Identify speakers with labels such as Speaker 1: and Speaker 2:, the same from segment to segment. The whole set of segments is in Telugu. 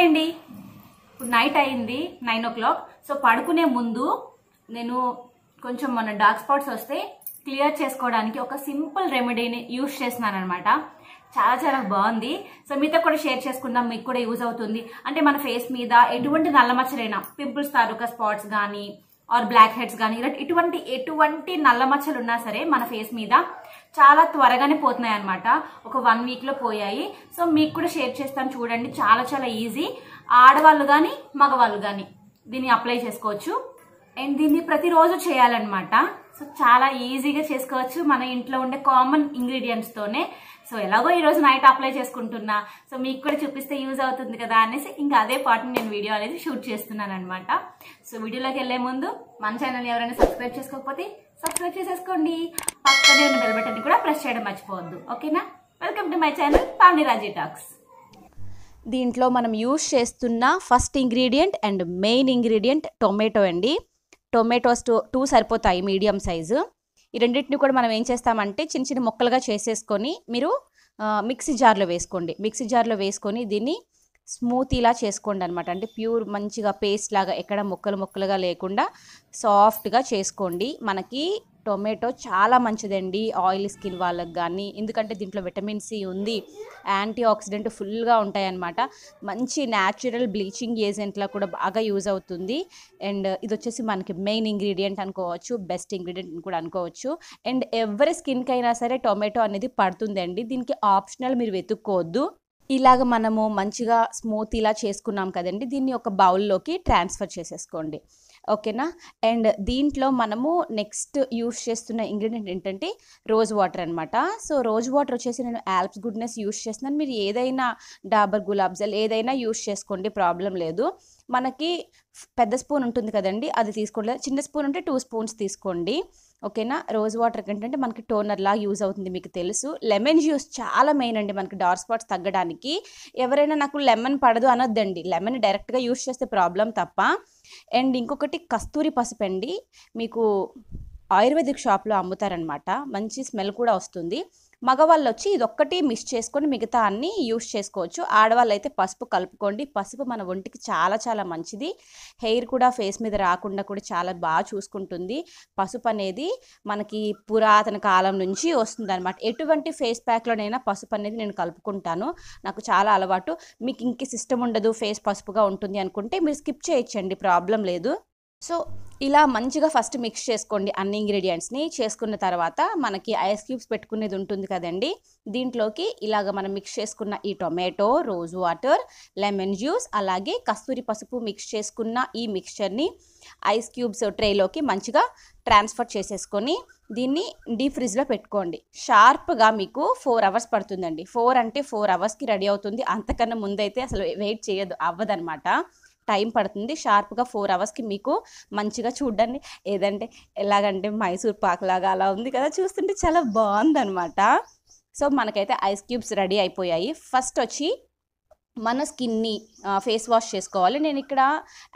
Speaker 1: హాయ్ అండి ఇప్పుడు నైట్ అయింది నైన్ ఓ క్లాక్ సో పడుకునే ముందు నేను కొంచెం మన డార్క్ స్పాట్స్ వస్తే క్లియర్ చేసుకోవడానికి ఒక సింపుల్ రెమెడీని యూస్ చేస్తున్నాను అనమాట చాలా చాలా బాగుంది. సో మీతో కూడా షేర్ చేసుకుందాం. మీకు కూడా యూజ్ అవుతుంది. అంటే మన ఫేస్ మీద ఎటువంటి నల్లమచ్చలైనా పింపుల్స్ తాలూకా స్పాట్స్ కానీ ఆర్ బ్లాక్ హెడ్స్ కానీ ఇలా ఇటువంటి ఎటువంటి నల్ల మచ్చలు ఉన్నా సరే మన ఫేస్ మీద చాలా త్వరగానే పోతున్నాయి అనమాట ఒక వన్ వీక్లో పోయాయి. సో మీకు కూడా షేర్ చేస్తాను చూడండి. చాలా చాలా ఈజీ. ఆడవాళ్ళు కానీ మగవాళ్ళు కానీ దీన్ని అప్లై చేసుకోవచ్చు. అండ్ దీన్ని ప్రతిరోజు చేయాలన్నమాట. సో చాలా ఈజీగా చేసుకోవచ్చు. మన ఇంట్లో ఉండే కామన్ ఇంగ్రీడియంట్స్తోనే సో ఎలాగో ఈరోజు నైట్ అప్లై చేసుకుంటున్నా. సో మీకు కూడా చూపిస్తే యూజ్ అవుతుంది కదా అనేసి ఇంకా అదే పాటని నేను వీడియో అనేది షూట్ చేస్తున్నాను అనమాట సో వీడియోలోకి వెళ్ళే ముందు మన ఛానల్ ఎవరైనా సబ్స్క్రైబ్ చేసుకోకపోతే సబ్స్క్రైబ్ చేసేసుకోండి. పక్కనే ఉన్న బెల్ బటన్ కూడా ప్రెస్ చేయడం మర్చిపోవద్దు. ఓకేనా? Welcome to my channel Pavani Raji talks
Speaker 2: దీంట్లో మనం యూస్ చేస్తున్న first ingredient and main ingredient tomato అండి. టొమాటోస్ టూ టూ సరిపోతాయి మీడియం సైజు. ఈ రెండింటిని కూడా మనం ఏం చేస్తామంటే చిన్న చిన్న ముక్కలుగా చేసేసుకొని మీరు మిక్సీ జార్లో వేసుకోండి. మిక్సీ జార్లో వేసుకొని దీన్ని స్మూతీలా చేసుకోండి అనమాట అంటే ప్యూర్ మంచిగా పేస్ట్ లాగా ఎక్కడ ముక్కలు ముక్కలుగా లేకుండా సాఫ్ట్గా చేసుకోండి. మనకి టొమాటో చాలా మంచిదండి ఆయిల్ స్కిన్ వాళ్ళకి కానీ ఎందుకంటే దీంట్లో విటమిన్ సి ఉంది యాంటీ ఆక్సిడెంట్ ఫుల్గా ఉంటాయన్నమాట. మంచి న్యాచురల్ బ్లీచింగ్ ఏజెంట్లా కూడా బాగా యూజ్ అవుతుంది. అండ్ ఇది వచ్చేసి మనకి మెయిన్ ఇంగ్రీడియంట్ అనుకోవచ్చు బెస్ట్ ఇంగ్రీడియంట్ కూడా అనుకోవచ్చు. అండ్ ఎవరి స్కిన్కి అయినా సరే టొమాటో అనేది పడుతుందండి. దీనికి ఆప్షనల్ మీరు వెతుక్కోవద్దు. ఇలాగ మనము మంచిగా స్మూత్ ఇలా చేసుకున్నాం కదండి దీన్ని ఒక బౌల్లోకి ట్రాన్స్ఫర్ చేసేసుకోండి. ఓకేనా? అండ్ దీంట్లో మనము నెక్స్ట్ యూస్ చేస్తున్న ఇంగ్రీడియంట్ ఏంటంటే రోజ్ వాటర్ అనమాట సో రోజ్ వాటర్ వచ్చేసి నేను ఆల్ప్స్ గుడ్నెస్ యూస్ చేస్తున్నాను. మీరు ఏదైనా డాబర్ గులాబ్ జల్ ఏదైనా యూస్ చేసుకోండి ప్రాబ్లం లేదు. మనకి పెద్ద స్పూన్ ఉంటుంది కదండి అది తీసుకోండి. చిన్న స్పూన్ ఉంటే టూ స్పూన్స్ తీసుకోండి. ఓకేనా? రోజ్ వాటర్ ఏంటంటే మనకి టోనర్ లాగా యూజ్ అవుతుంది మీకు తెలుసు. లెమన్ జ్యూస్ చాలా మెయిన్ అండి మనకి డార్క్ స్పాట్స్ తగ్గడానికి. ఎవరైనా నాకు లెమన్ పడదు అనొద్దండి. లెమన్ డైరెక్ట్గా యూజ్ చేస్తే ప్రాబ్లం తప్ప. అండ్ ఇంకొకటి కస్తూరి పసుపు అండి. మీకు ఆయుర్వేదిక్ షాప్లో అమ్ముతారనమాట. మంచి స్మెల్ కూడా వస్తుంది. మగవాళ్ళు వచ్చి ఇదొక్కటి మిస్ చేసుకొని మిగతా అన్ని యూస్ చేసుకోవచ్చు. ఆడవాళ్ళు అయితే పసుపు కలుపుకోండి. పసుపు మన ఒంటికి చాలా చాలా మంచిది. హెయిర్ కూడా ఫేస్ మీద రాకుండా కూడా చాలా బాగా చూసుకుంటుంది. పసుపు అనేది మనకి పురాతన కాలం నుంచి వస్తుంది అనమాట ఎటువంటి ఫేస్ ప్యాక్లోనైనా పసుపు అనేది నేను కలుపుకుంటాను. నాకు చాలా అలవాటు. మీకు ఇంక సిస్టమ్ ఉండదు ఫేస్ పసుపుగా ఉంటుంది అనుకుంటే మీరు స్కిప్ చేయొచ్చండి. ప్రాబ్లం లేదు. సో ఇలా మంచిగా ఫస్ట్ మిక్స్ చేసుకోండి అన్ని ఇంగ్రీడియంట్స్ని చేసుకున్న తర్వాత మనకి ఐస్ క్యూబ్స్ పెట్టుకునేది ఉంటుంది కదండి. దీంట్లోకి ఇలాగ మనం మిక్స్ చేసుకున్న ఈ tomato rose water lemon juice అలాగే కస్తూరి పసుపు మిక్స్ చేసుకున్న ఈ మిక్స్చర్ని ఐస్ క్యూబ్స్ ట్రేలోకి మంచిగా ట్రాన్స్ఫర్ చేసేసుకొని దీన్ని డీప్ ఫ్రిడ్జ్లో పెట్టుకోండి. షార్ప్గా మీకు ఫోర్ అవర్స్ పడుతుందండి. ఫోర్ అంటే ఫోర్ అవర్స్కి రెడీ అవుతుంది. అంతకన్నా ముందైతే అసలు వెయిట్ చేయదు. అవ్వదనమాట టైం పడుతుంది. షార్ప్గా ఫోర్ అవర్స్కి మీకు మంచిగా చూడండి. ఏదంటే ఎలాగంటే మైసూర్ పాక్ లాగా అలా ఉంది కదా చూస్తుంటే చాలా బాగుందనమాట సో మనకైతే ఐస్ క్యూబ్స్ రెడీ అయిపోయాయి. ఫస్ట్ వచ్చి మన స్కిన్ని ఫేస్ వాష్ చేసుకోవాలి. నేను ఇక్కడ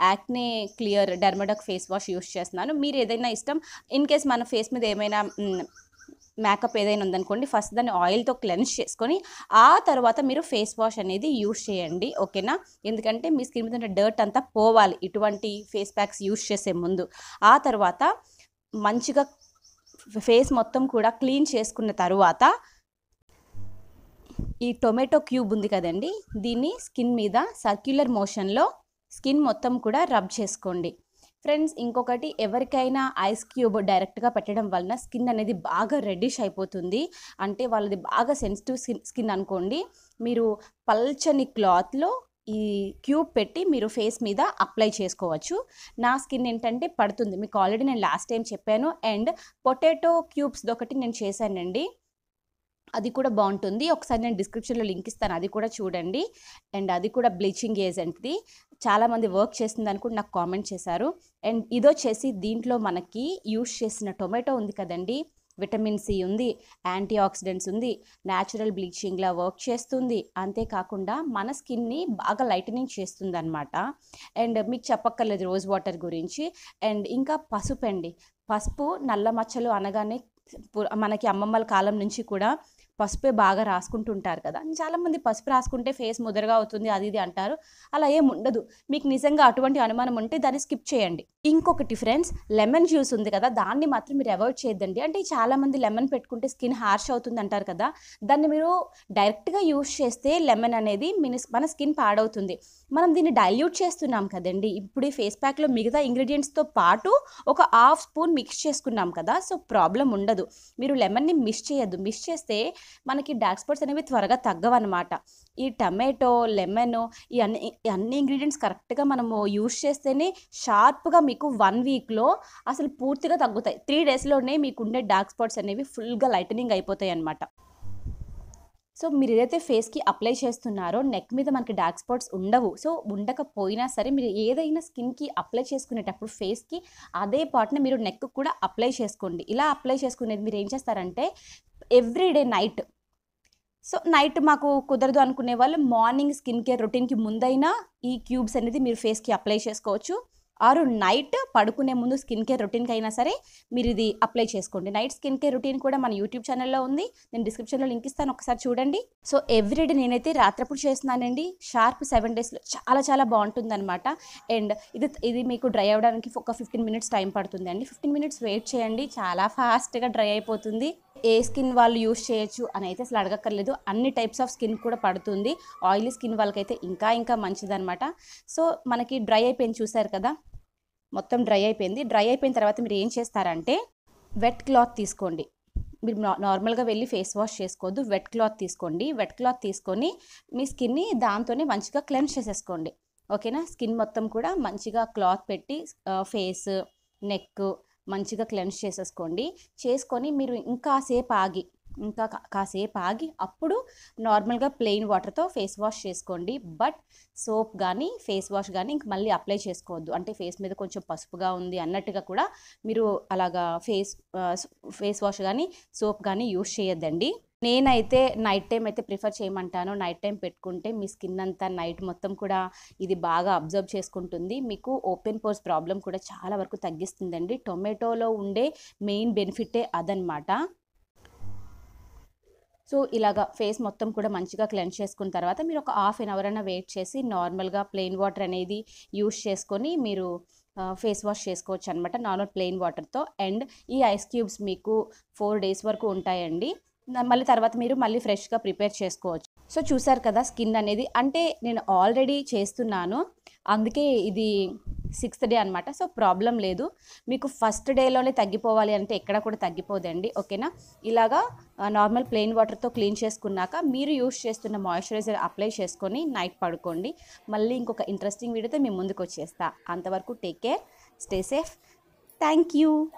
Speaker 2: acne clear Dermadoc face wash use చేస్తున్నాను. మీరు ఏదైనా ఇష్టం ఇన్ కేస్ మన ఫేస్ మీద ఏమైనా మేకప్ ఏదైనా ఉందనుకోండి ఫస్ట్ దాన్ని ఆయిల్తో క్లెన్స్ చేసుకొని ఆ తర్వాత మీరు ఫేస్ వాష్ అనేది యూస్ చేయండి ఓకేనా ఎందుకంటే మీ స్కిన్ మీద ఉన్న డర్ట్ అంతా పోవాలి ఇటువంటి ఫేస్ ప్యాక్స్ యూస్ చేసే ముందు. ఆ తర్వాత మంచిగా ఫేస్ మొత్తం కూడా క్లీన్ చేసుకున్న తర్వాత ఈ టొమాటో క్యూబ్ ఉంది కదండి దీన్ని స్కిన్ మీద సర్క్యులర్ మోషన్లో స్కిన్ మొత్తం కూడా రబ్ చేసుకోండి. ఫ్రెండ్స్ ఇంకొకటి ఎవరికైనా ఐస్ క్యూబ్ డైరెక్ట్గా పెట్టడం వలన స్కిన్ అనేది బాగా రెడ్డిష్ అయిపోతుంది. అంటే వాళ్ళది బాగా సెన్సిటివ్ స్కిన్ స్కిన్ అనుకోండి మీరు పల్చని క్లాత్లో ఈ క్యూబ్ పెట్టి మీరు ఫేస్ మీద అప్లై చేసుకోవచ్చు. నా స్కిన్ ఏంటంటే పడుతుంది. మీకు ఆల్రెడీ నేను లాస్ట్ టైం చెప్పాను. అండ్ పొటాటో క్యూబ్స్ ఒకటి నేను చేశానండి. అది కూడా బాగుంటుంది. ఒకసారి నేను డిస్క్రిప్షన్లో లింక్ ఇస్తాను. అది కూడా చూడండి. అండ్ అది కూడా బ్లీచింగ్ ఏజెంట్ది చాలామంది వర్క్ చేస్తుంది అనుకుంటే కూడా నాకు కామెంట్ చేశారు. అండ్ ఇదొచ్చేసి దీంట్లో మనకి యూస్ చేసిన టొమాటో ఉంది కదండి. విటమిన్ సి ఉంది యాంటీ ఆక్సిడెంట్స్ ఉంది న్యాచురల్ బ్లీచింగ్లా వర్క్ చేస్తుంది. అంతేకాకుండా మన స్కిన్ని బాగా లైటనింగ్ చేస్తుంది అనమాట అండ్ మీకు చెప్పక్కర్లేదు రోజ్ వాటర్ గురించి. అండ్ ఇంకా పసుపు అండి. పసుపు నల్ల మచ్చలు అనగానే మనకి అమ్మమ్మల కాలం నుంచి కూడా పసుపే బాగా రాసుకుంటుంటారు కదా. చాలామంది పసుపు రాసుకుంటే ఫేస్ ముదరగా అవుతుంది అది ఇది అంటారు. అలా ఏం ఉండదు. మీకు నిజంగా అటువంటి అనుమానం ఉంటే దాన్ని స్కిప్ చేయండి. ఇంకొకటి ఫ్రెండ్స్ లెమన్ జ్యూస్ ఉంది కదా దాన్ని మాత్రం మీరు అవాయిడ్ చేయొద్దండి. అంటే చాలామంది లెమన్ పెట్టుకుంటే స్కిన్ హార్ష్ అవుతుంది అంటారు కదా. దాన్ని మీరు డైరెక్ట్గా యూస్ చేస్తే లెమన్ అనేది మిని- మన స్కిన్ పాడవుతుంది. మనం దీన్ని డైల్యూట్ చేస్తున్నాం కదండి. ఇప్పుడు ఈ ఫేస్ ప్యాక్లో మిగతా ఇంగ్రీడియంట్స్తో పాటు ఒక హాఫ్ స్పూన్ మిక్స్ చేసుకున్నాం కదా. సో ప్రాబ్లం ఉండదు. మీరు లెమన్ని మిస్ చేయొద్దు. మిస్ చేస్తే మనకి డార్క్ స్పాట్స్ అనేవి త్వరగా తగ్గవన్నమాట. ఈ టమాటో లెమన్ ఈ అన్ని అన్ని ఇంగ్రీడియంట్స్ కరెక్ట్గా మనము యూస్ చేస్తేనే షార్ప్గా మీకు వన్ వీక్లో అసలు పూర్తిగా తగ్గుతాయి. త్రీ డేస్లోనే మీకు ఉండే డార్క్ స్పాట్స్ అనేవి ఫుల్గా లైటనింగ్ అయిపోతాయి అన్నమాట సో మీరు ఏదైతే ఫేస్కి అప్లై చేస్తున్నారో నెక్ మీద మనకి డార్క్ స్పాట్స్ ఉండవు. సో ఉండకపోయినా సరే మీరు ఏదైనా స్కిన్కి అప్లై చేసుకునేటప్పుడు ఫేస్కి అదే పార్ట్ని మీరు నెక్ కూడా అప్లై చేసుకోండి. ఇలా అప్లై చేసుకునేది మీరు ఏం చేస్తారంటే ఎవ్రీడే నైట్ సో నైట్ మాకు కుదరదు అనుకునే వాళ్ళు మార్నింగ్ స్కిన్ కేర్ రొటీన్కి ముందైనా ఈ క్యూబ్స్ అనేది మీరు ఫేస్కి అప్లై చేసుకోవచ్చు. ఆరు నైట్ పడుకునే ముందు స్కిన్ కేర్ రొటీన్కి అయినా సరే మీరు ఇది అప్లై చేసుకోండి. నైట్ స్కిన్ కేర్ రొటీన్ కూడా మన యూట్యూబ్ ఛానల్లో ఉంది. నేను డిస్క్రిప్షన్లో లింక్ ఇస్తాను. ఒకసారి చూడండి. సో ఎవ్రీడే నేనైతే రాత్రప్పుడు చేస్తున్నానండి. షార్ప్ సెవెన్ డేస్లో చాలా చాలా బాగుంటుందన్నమాట. అండ్ ఇది ఇది మీకు డ్రై అవ్వడానికి ఒక ఫిఫ్టీన్ మినిట్స్ టైం పడుతుంది అండి. ఫిఫ్టీన్ మినిట్స్ వెయిట్ చేయండి. చాలా ఫాస్ట్గా డ్రై అయిపోతుంది. ఏ స్కిన్ వాళ్ళు యూస్ చేయొచ్చు అని అయితే అసలు అడగక్కర్లేదు. అన్ని టైప్స్ ఆఫ్ స్కిన్ కూడా పడుతుంది. ఆయిలీ స్కిన్ వాళ్ళకైతే ఇంకా ఇంకా మంచిదన్నమాట. సో మనకి డ్రై అయిపోయింది చూసారు కదా. మొత్తం డ్రై అయిపోయింది. డ్రై అయిపోయిన తర్వాత మీరు ఏం చేస్తారంటే వెట్ క్లాత్ తీసుకోండి. మీరు నార్మల్గా వెళ్ళి ఫేస్ వాష్ చేసుకోవద్దు. వెట్ క్లాత్ తీసుకోండి. వెట్ క్లాత్ తీసుకొని మీ స్కిన్ని దాంతోనే మంచిగా క్లెన్స్ చేసేసుకోండి. ఓకేనా? స్కిన్ మొత్తం కూడా మంచిగా క్లాత్ పెట్టి ఫేస్ నెక్ మంచిగా క్లెన్స్ చేసేసుకోండి. చేసుకొని మీరు ఇంకా సేపు ఆగి ఇంకా కా- కాసేపు ఆగి అప్పుడు నార్మల్గా ప్లెయిన్ వాటర్తో ఫేస్ వాష్ చేసుకోండి. బట్ సోప్ కానీ ఫేస్ వాష్ కానీ ఇంక మళ్ళీ అప్లై చేసుకోవద్దు. అంటే ఫేస్ మీద కొంచెం పసుపుగా ఉంది అన్నట్టుగా కూడా మీరు అలాగా ఫేస్ ఫేస్ వాష్ కానీ సోప్ కానీ యూస్ చేయొద్దండి. నేనైతే నైట్ టైం అయితే ప్రిఫర్ చేయమంటాను. నైట్ టైం పెట్టుకుంటే మీ స్కిన్ అంతా నైట్ మొత్తం కూడా ఇది బాగా అబ్జర్వ్ చేసుకుంటుంది. మీకు ఓపెన్ పోర్స్ ప్రాబ్లం కూడా చాలా వరకు తగ్గిస్తుందండి. టొమాటోలో ఉండే మెయిన్ బెనిఫిటే అదనమాట సో ఇలాగా ఫేస్ మొత్తం కూడా మంచిగా క్లెన్స్ చేసుకున్న తర్వాత మీరు ఒక హాఫ్ అన్ అవర్ అయినా వెయిట్ చేసి నార్మల్గా ప్లెయిన్ వాటర్ అనేది యూస్ చేసుకొని మీరు ఫేస్ వాష్ చేసుకోవచ్చు అనమాట నార్మల్ ప్లెయిన్ వాటర్తో. అండ్ ఈ ఐస్ క్యూబ్స్ మీకు ఫోర్ డేస్ వరకు ఉంటాయండి. మళ్ళీ తర్వాత మీరు మళ్ళీ ఫ్రెష్గా ప్రిపేర్ చేసుకోవచ్చు. సో చూసారు కదా స్కిన్ అనేది అంటే నేను ఆల్రెడీ చేస్తున్నాను. అందుకే ఇది సిక్స్త్ డే అనమాట సో ప్రాబ్లం లేదు. మీకు ఫస్ట్ డేలోనే తగ్గిపోవాలి అంటే ఎక్కడ కూడా తగ్గిపోదండి. ఓకేనా? ఇలాగా నార్మల్ ప్లెయిన్ వాటర్తో క్లీన్ చేసుకున్నాక మీరు యూస్ చేస్తున్న మాయిశ్చరైజర్ అప్లై చేసుకొని నైట్ పడుకోండి. మళ్ళీ ఇంకొక ఇంట్రెస్టింగ్ వీడియోతో మేము ముందుకు వచ్చేస్తా అంతవరకు take care stay safe. Thank you.